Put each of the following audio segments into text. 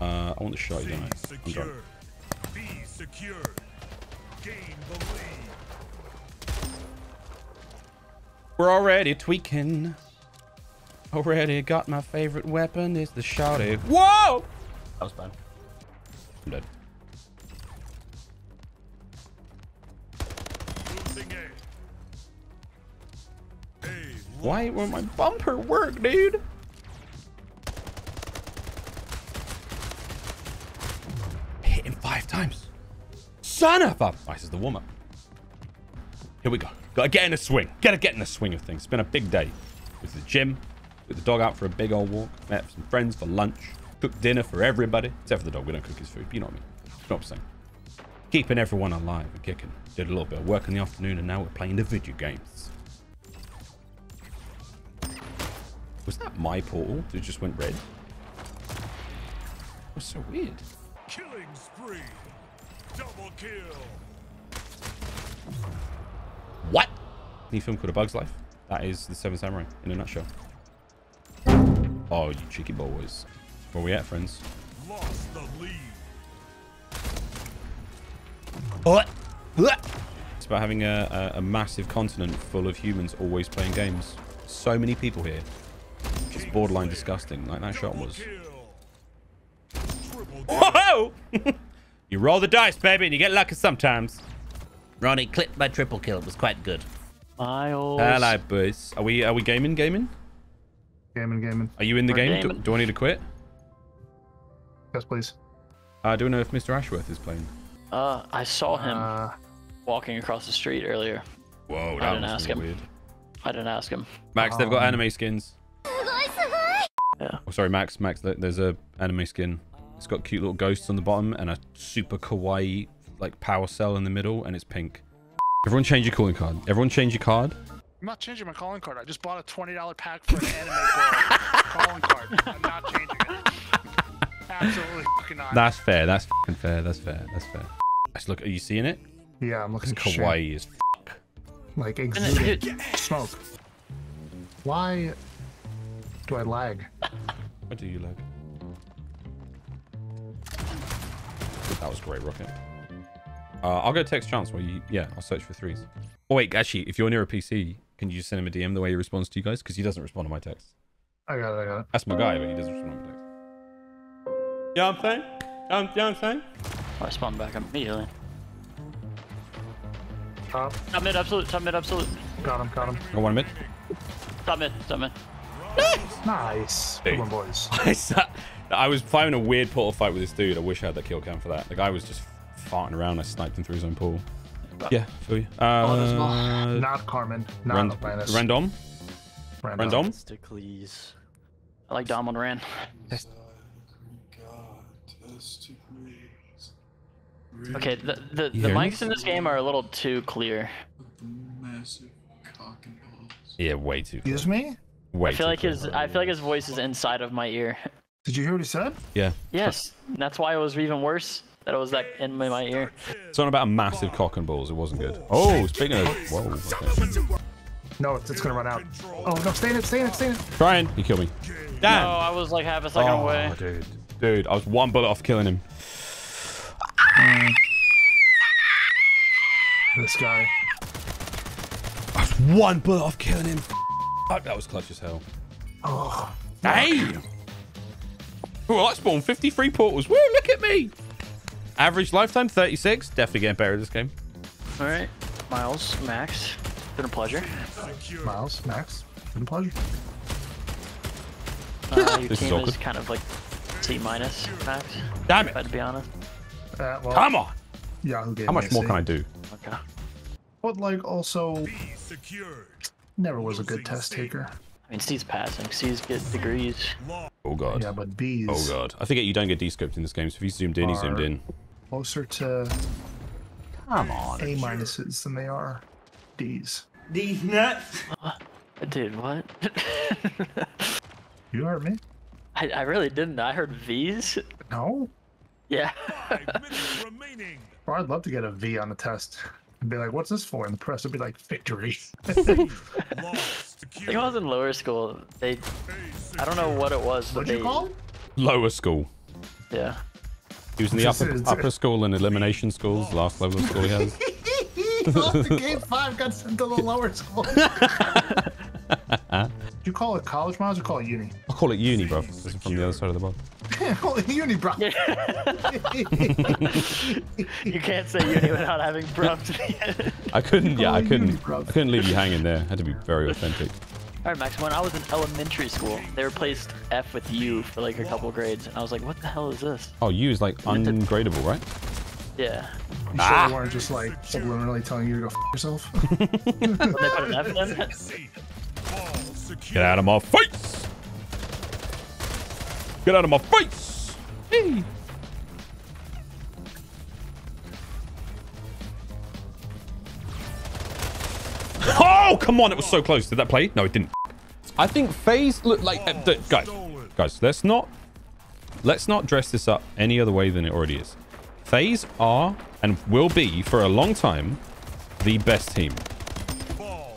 Uh, I want the shot, don't I? I'm drunk. Secured. B secured. Gain the lead. We're already tweaking. Already got my favorite weapon. Is the shotty. Whoa! That was bad. I'm dead. Losing A. A. Why won't my bumper work, dude? Hit him five times. Son of a... Oh, this is the warm-up. Here we go. Gotta get in the swing. Gotta get in the swing of things. It's been a big day. With the gym. Took the dog out for a big old walk. Met some friends for lunch. Cooked dinner for everybody. Except for the dog. We don't cook his food. You know what I mean. You know what I'm saying. Keeping everyone alive and kicking. Did a little bit of work in the afternoon and now we're playing the video games. Was that my portal It just went red? That was so weird. Killing spree. Double kill. What? New film called A Bug's Life? That is the Seven Samurai in a nutshell. Oh, you cheeky boys. Where we at, friends? Lost the lead. What? It's about having a, a, a massive continent full of humans always playing games. So many people here. It's borderline disgusting, like that shot was. Whoa! you roll the dice, baby, and you get lucky sometimes. Ronnie clipped my triple kill. It was quite good. Miles. Hello, boys. Are we are we gaming? Gaming? Gaming, gaming. Are you in the We're game? Do, do I need to quit? Yes, please. I don't know if Mr. Ashworth is playing. Uh, I saw him Uh, walking across the street earlier. Whoa, I didn't ask him. weird. I didn't ask him. Max, they've got Um, anime skins. Yeah. Oh, sorry, Max. Max, there's a anime skin. It's got cute little ghosts on the bottom and a super kawaii like power cell in the middle, and it's pink. Everyone change your calling card. Everyone change your card. I'm not changing my calling card. I just bought a twenty dollar pack for an anime girl calling card. I'm not changing it. Absolutely fucking not. That's fair. That's fucking fair. That's fair. That's fair. Let's look. Are you seeing it? yeah, I'm looking It's at shit. kawaii as fuck. Like And exuding smoke. Why do I lag? What do you like? That was great, Rocket. Uh, I'll go text chance where you, yeah, I'll search for threes. Oh, wait, actually, if you're near a PC, can you just send him a DM the way he responds to you guys? Because he doesn't respond to my texts. I got it, I got it. That's my guy, but he doesn't respond to my texts. You know what I'm saying? You know, you know what I'm saying? I spawned back immediately. Top, Top mid, absolute. Top mid, absolute. got him, got him. Got one minute. Top mid, top mid. Nice. Hey. Good one, boys. I was fighting a weird portal fight with this dude. I wish I had that kill cam for that. The guy was just farting around. I sniped him through his own pool. Yeah, feel you. Uh, Not Karman. Not Rand- Atlantis. random? Random. Random? Sticklys. I like Dom on Ran. Okay, the the, the hear me? mics in this game are a little too clear. Yeah, way too. Clear. Excuse me? Way I feel like clear. his I feel like his voice is inside of my ear. Did you hear what he said? Yeah. Yes, that's why it was even worse that it was that in my, my ear. It's on about a massive cock and balls. It wasn't good. Oh, speaking of. Whoa. Okay. No, it's, it's gonna run out. Oh, no, stay in it, stay in it, stay in it. Trying. He killed me. No, Damn. I was like half a second oh, away. dude. Dude, I was one bullet off killing him. This guy. I was one bullet off killing him. Fuck, that was clutch as hell. Oh, Hey! Oh, I spawned 53 portals. Woo, look at me! Average lifetime 36. Definitely getting better at this game. All right, Miles, Max, been a pleasure. Miles, Max. Been a pleasure. Uh, your This team is awkward. kind of like C minus, Max. Damn it. had to be honest. Uh, well, Come on. Yahoo gave How much more C. can I do? Okay. But like, also, never was a good test taker. I mean, C's passing. C's get degrees. Oh, God. Yeah, but B's Oh, God. I forget you don't get descoped in this game, so if you zoomed in, he zoomed in. closer to Come on. A minuses than they are D's. D's nuts. Dude, what? You heard me? I, I really didn't. I heard V's. No? Yeah. Remaining. Or I'd love to get a V on the test. And be like, what's this for? And the press would be like, victory. Lost. I think when I was in lower school, they, I don't know what it was, but What'd they, you call? Lower school. Yeah. He was in the upper, upper school and elimination schools, last level of school he has. He lost the game five, got sent to the lower school. Do you call it college, Miles, or call it uni? I'll call it uni, bro. This is from the other side of the world. Call it uni, bro. You can't say uni without having bruv to the end. I couldn't, yeah, I couldn't, uni. I couldn't leave you hanging there. had to be very authentic. All right, Max. When I was in elementary school, they replaced F with U for like a couple grades, and I was like, "What the hell is this?" Oh, U is like ungradable, right? Yeah. You sure they weren't just like subliminally telling you to go f yourself? They put an F in. Safe. Ball secure. Get out of my face! Get out of my face! Hey! Oh, come on! It was so close. Did that play? No, it didn't. I think FaZe look like uh, guys. Guys, let's not let's not dress this up any other way than it already is. FaZe are and will be for a long time the best team.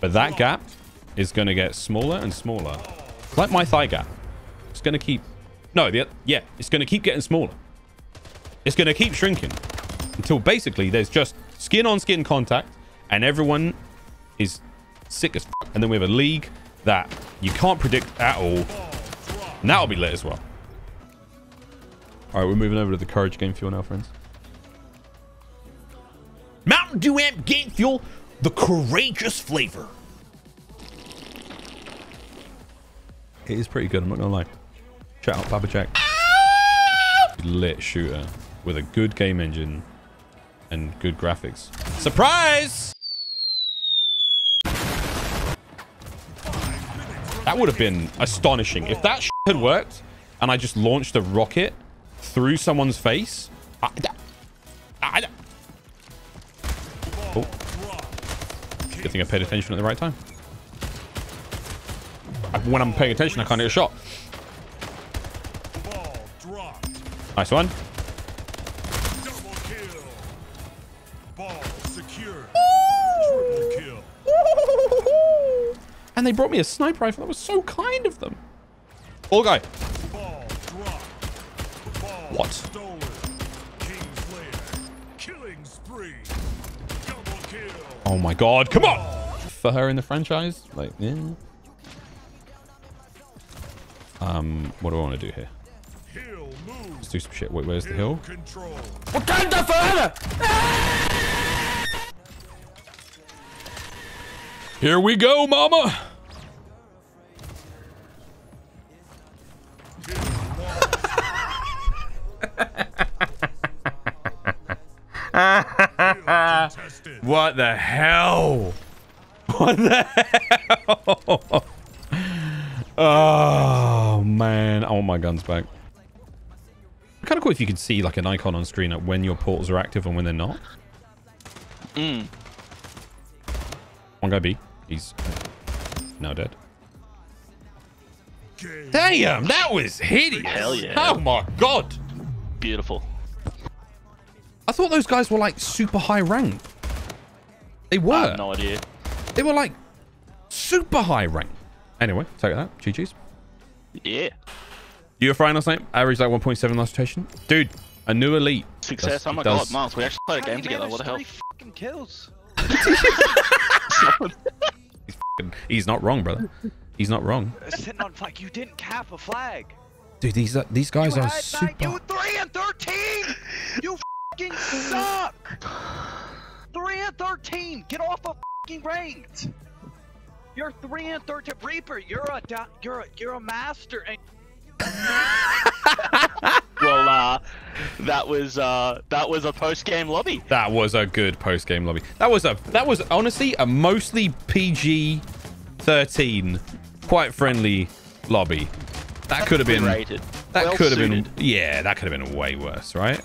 But that gap is going to get smaller and smaller. It's like my thigh gap. It's going to keep... No, the, yeah, it's going to keep getting smaller. It's going to keep shrinking until basically there's just skin-on-skin contact and everyone is sick as And then we have a league that you can't predict at all. And that'll be lit as well. All right, we're moving over to the Courage Game Fuel now, friends. Mountain Dew Amp Game Fuel, the courageous flavor. It is pretty good, I'm not gonna lie. Shout out Papa Jack. Lit shooter with a good game engine and good graphics. Surprise! That would have been astonishing. If that had worked and I just launched a rocket through someone's face. I, I, I, oh. Good thing I paid attention at the right time. When I'm paying attention, I can't hit a shot. Nice one. Double kill. Ball secured. Triple kill. And they brought me a sniper rifle. That was so kind of them. All guy. Ball dropped. Ball What? stolen. Kingslayer. Killing spree. Double kill. Oh my god. Come on. For her in the franchise? Like, yeah. Um, what do I want to do here? Hill move. Let's do some shit. Wait, where's the hill? Control. Here we go, mama. What the hell? What the hell? Oh, man. I want my guns back. Kind of cool if you could see like an icon on screen at when your portals are active and when they're not. Mm. One guy B. He's now dead. Damn, that was hideous. Hell yeah. Oh my god. Beautiful. I thought those guys were like super high rank. They I were. have no idea. They were like super high rank. Anyway, take that. GG's. Yeah. You a frying last night? Average like 1.7 last rotation. Dude, a new elite. Success. Does- oh my does- god, Miles, we actually played a game together. What the hell? three fucking kills. He's not wrong, brother. He's not wrong. Sitting on flag. You didn't cap a flag. Dude, these are, these guys you are had nine, you super. three and thirteen. You fucking suck. Three and thirteen. Get off of fucking ranked. You're three and thirteen. Reaper, you're a you're a, you're a master. And Well, uh, that was uh, that was a post game lobby. That was a good post game lobby. That was a that was honestly a mostly PG 13 quite friendly lobby. That could have been rated. that Well could have been yeah, that could have been way worse, right?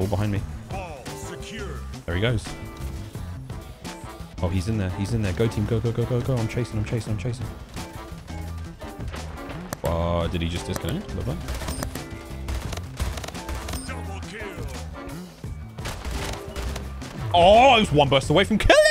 All behind me. There he goes. Oh, he's in there. He's in there. Go team. Go, go, go, go, go. I'm chasing. I'm chasing. I'm chasing. Uh, did he just disconnect? Love that. Double kill. Oh, I was one burst away from killing